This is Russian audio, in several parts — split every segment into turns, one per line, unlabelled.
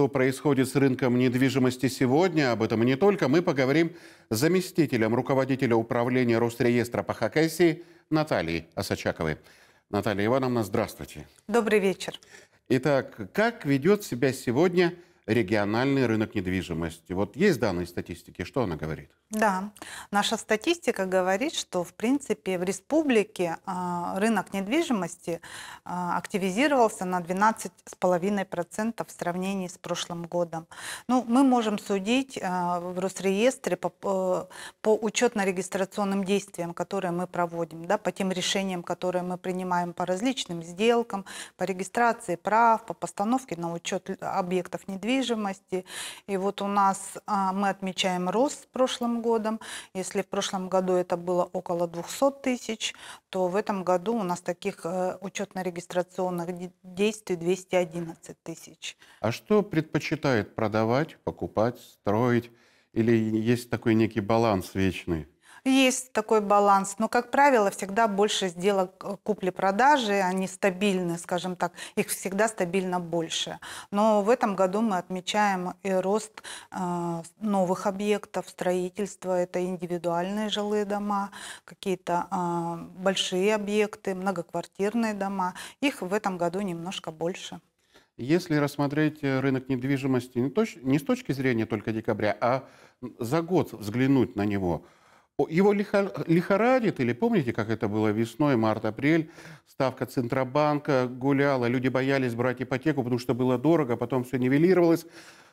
Что происходит с рынком недвижимости сегодня, об этом и не только, мы поговорим с заместителем руководителя управления Росреестра по Хакасии Натальей Осачаковой. Наталья Ивановна, здравствуйте.
Добрый вечер.
Итак, как ведет себя сегодня региональный рынок недвижимости? Вот есть данные статистики, что она говорит?
Да, наша статистика говорит, что в принципе в республике а, рынок недвижимости а, активизировался на 12,5% в сравнении с прошлым годом. Ну, мы можем судить а, в Росреестре по, по учетно-регистрационным действиям, которые мы проводим, да, по тем решениям, которые мы принимаем по различным сделкам, по регистрации прав, по постановке на учет объектов недвижимости. И вот у нас мы отмечаем рост в прошлом годом. Если в прошлом году это было около 200 тысяч, то в этом году у нас таких э, учетно-регистрационных действий 211 тысяч.
А что предпочитает продавать, покупать, строить? Или есть такой некий баланс вечный?
Есть такой баланс, но, как правило, всегда больше сделок э, купли-продажи, они стабильны, скажем так, их всегда стабильно больше. Но в этом году мы отмечаем и рост э, новых объектов строительства, это индивидуальные жилые дома, какие-то э, большие объекты, многоквартирные дома, их в этом году немножко больше.
Если рассмотреть рынок недвижимости не, не с точки зрения только декабря, а за год взглянуть на него – его лихорадит, или помните, как это было весной, март-апрель, ставка Центробанка гуляла, люди боялись брать ипотеку, потому что было дорого, потом все нивелировалось.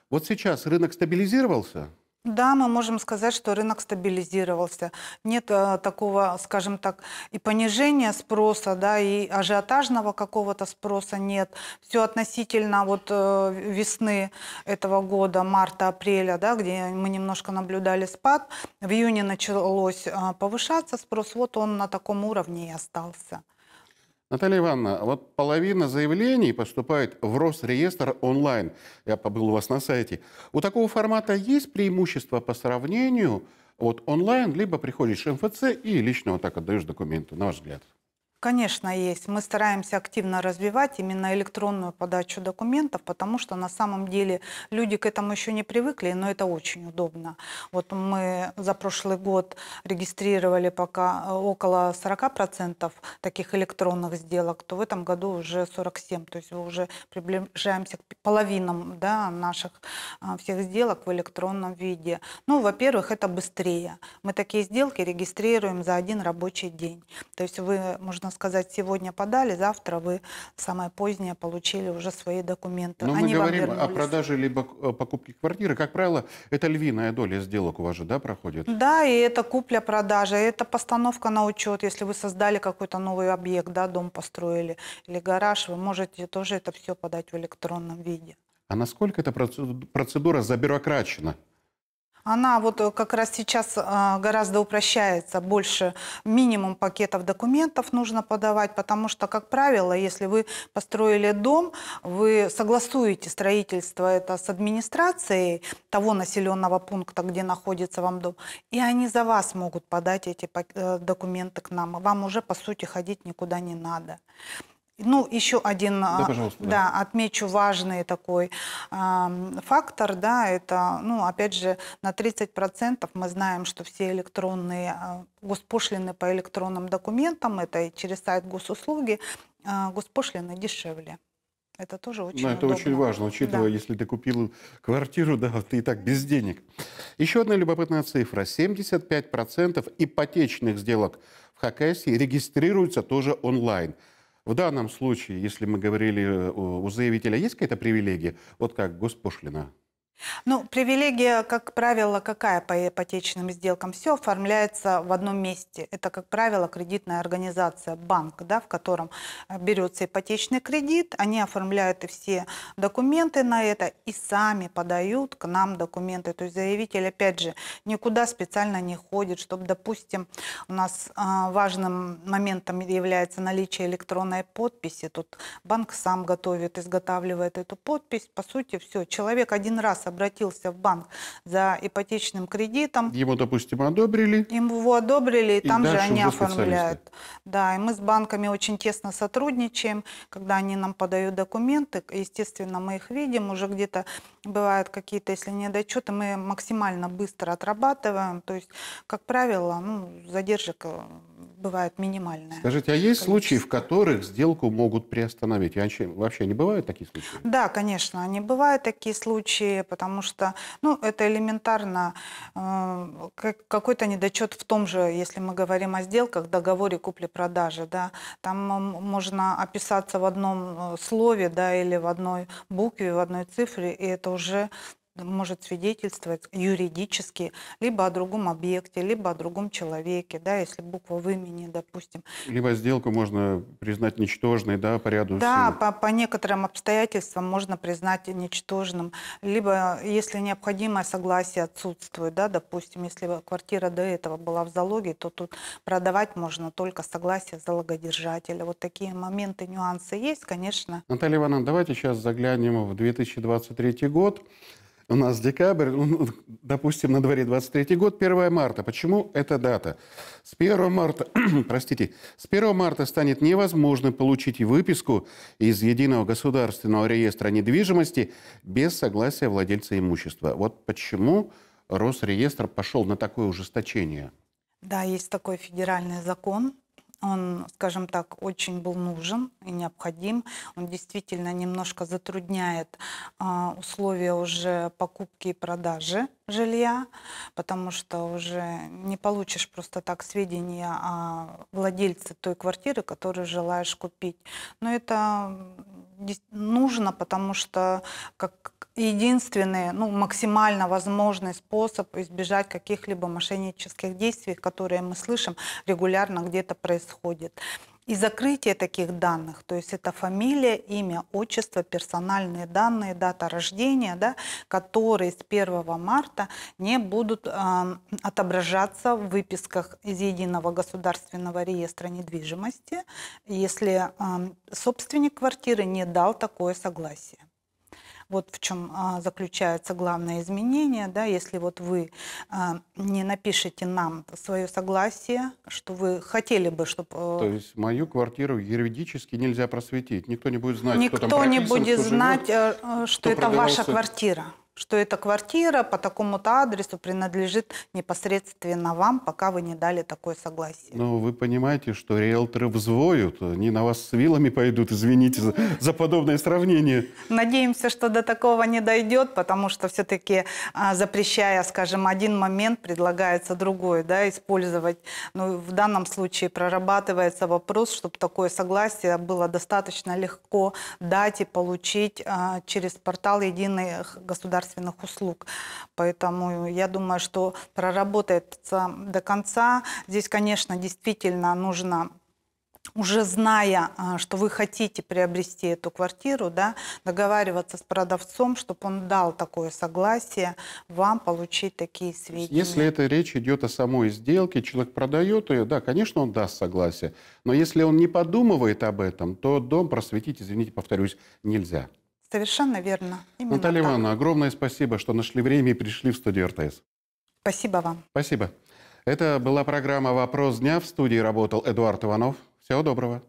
Вот сейчас рынок стабилизировался –
да, мы можем сказать, что рынок стабилизировался. Нет э, такого, скажем так, и понижения спроса, да, и ажиотажного какого-то спроса нет. Все относительно вот э, весны этого года, марта-апреля, да, где мы немножко наблюдали спад. В июне началось э, повышаться спрос, вот он на таком уровне и остался.
Наталья Ивановна, вот половина заявлений поступает в Росреестр онлайн. Я побыл у вас на сайте. У такого формата есть преимущество по сравнению вот онлайн, либо приходишь в МФЦ и лично вот так отдаешь документы, на ваш взгляд?
Конечно, есть. Мы стараемся активно развивать именно электронную подачу документов, потому что на самом деле люди к этому еще не привыкли, но это очень удобно. Вот мы за прошлый год регистрировали пока э, около 40% таких электронных сделок, то в этом году уже 47%. То есть уже приближаемся к половинам да, наших а, всех сделок в электронном виде. Ну, во-первых, это быстрее. Мы такие сделки регистрируем за один рабочий день. То есть вы, можно можно сказать, сегодня подали, завтра вы самое позднее получили уже свои документы.
Но Они мы говорим о продаже либо покупке квартиры. Как правило, это львиная доля сделок у вас же, да, проходит?
Да, и это купля-продажа, это постановка на учет. Если вы создали какой-то новый объект, да, дом построили или гараж, вы можете тоже это все подать в электронном виде.
А насколько эта процедура забюрокрачена?
Она вот э, как раз сейчас э, гораздо упрощается. Больше минимум пакетов документов нужно подавать, потому что, как правило, если вы построили дом, вы согласуете строительство это с администрацией того населенного пункта, где находится вам дом, и они за вас могут подать эти э, документы к нам. Вам уже, по сути, ходить никуда не надо. Ну, еще один, да, а, да, отмечу важный такой э, фактор, да, это, ну, опять же, на 30% мы знаем, что все электронные э, госпошлины по электронным документам, это и через сайт госуслуги, э, госпошлины дешевле. Это тоже очень
Но это
удобно.
очень важно, учитывая, да. если ты купил квартиру, да, ты и так без денег. Еще одна любопытная цифра. 75% ипотечных сделок в Хакасии регистрируются тоже онлайн. В данном случае, если мы говорили, э, у заявителя есть какая-то привилегия, вот как госпошлина,
ну, привилегия, как правило, какая по ипотечным сделкам? Все оформляется в одном месте. Это, как правило, кредитная организация, банк, да, в котором э, берется ипотечный кредит. Они оформляют все документы на это и сами подают к нам документы. То есть заявитель, опять же, никуда специально не ходит, чтобы, допустим, у нас а, важным моментом является наличие электронной подписи. Тут банк сам готовит, изготавливает эту подпись. По сути, все. Человек один раз обратился в банк за ипотечным кредитом.
Его, допустим, одобрили.
Его одобрили, и, и там же они оформляют. Да, и мы с банками очень тесно сотрудничаем. Когда они нам подают документы, естественно, мы их видим. Уже где-то бывают какие-то, если недочеты, мы максимально быстро отрабатываем. То есть, как правило, ну, задержек бывает минимальная.
Скажите, а есть случаи, в которых сделку могут приостановить? Вообще, вообще не бывают такие случаи?
Да, конечно, они бывают такие случаи, потому что, ну, это элементарно э, какой-то недочет в том же, если мы говорим о сделках, договоре купли-продажи, да, там можно описаться в одном э, слове, да, или в одной букве, в одной цифре, и это уже может свидетельствовать юридически либо о другом объекте, либо о другом человеке, да, если буква в имени, допустим.
Либо сделку можно признать ничтожной, да, по ряду...
Да, по, по некоторым обстоятельствам можно признать ничтожным, либо если необходимое согласие отсутствует, да, допустим, если квартира до этого была в залоге, то тут продавать можно только согласие залогодержателя. Вот такие моменты, нюансы есть, конечно.
Наталья Ивановна, давайте сейчас заглянем в 2023 год. У нас декабрь, ну, допустим, на дворе 23 год, 1 марта. Почему эта дата? С 1 марта, простите, с 1 марта станет невозможно получить выписку из Единого государственного реестра недвижимости без согласия владельца имущества. Вот почему Росреестр пошел на такое ужесточение?
Да, есть такой федеральный закон, он, скажем так, очень был нужен и необходим. Он действительно немножко затрудняет э, условия уже покупки и продажи жилья, потому что уже не получишь просто так сведения о владельце той квартиры, которую желаешь купить. Но это нужно, потому что как единственный, ну, максимально возможный способ избежать каких-либо мошеннических действий, которые мы слышим регулярно где-то происходят. И закрытие таких данных, то есть это фамилия, имя, отчество, персональные данные, дата рождения, да, которые с 1 марта не будут э, отображаться в выписках из Единого государственного реестра недвижимости, если э, собственник квартиры не дал такое согласие. Вот в чем а, заключается главное изменение. Да, если вот вы а, не напишите нам свое согласие, что вы хотели бы, чтобы...
Э, То есть мою квартиру юридически нельзя просветить? Никто не будет знать,
Никто
кто там
прописан, не будет знать, живет, э, что это ваша квартира что эта квартира по такому-то адресу принадлежит непосредственно вам, пока вы не дали такое согласие.
Ну, вы понимаете, что риэлторы взвоют, они на вас с вилами пойдут, извините за, за подобное сравнение.
Надеемся, что до такого не дойдет, потому что все-таки а, запрещая, скажем, один момент, предлагается другой, да, использовать. Ну, в данном случае прорабатывается вопрос, чтобы такое согласие было достаточно легко дать и получить а, через портал единых государственных государственных услуг. Поэтому я думаю, что проработается до конца. Здесь, конечно, действительно нужно уже зная, а, что вы хотите приобрести эту квартиру, да, договариваться с продавцом, чтобы он дал такое согласие вам получить такие сведения.
Если это речь идет о самой сделке, человек продает ее, да, конечно, он даст согласие. Но если он не подумывает об этом, то дом просветить, извините, повторюсь, нельзя.
Совершенно верно.
Именно Наталья так. Ивановна, огромное спасибо, что нашли время и пришли в студию РТС.
Спасибо вам.
Спасибо. Это была программа «Вопрос дня». В студии работал Эдуард Иванов. Всего доброго.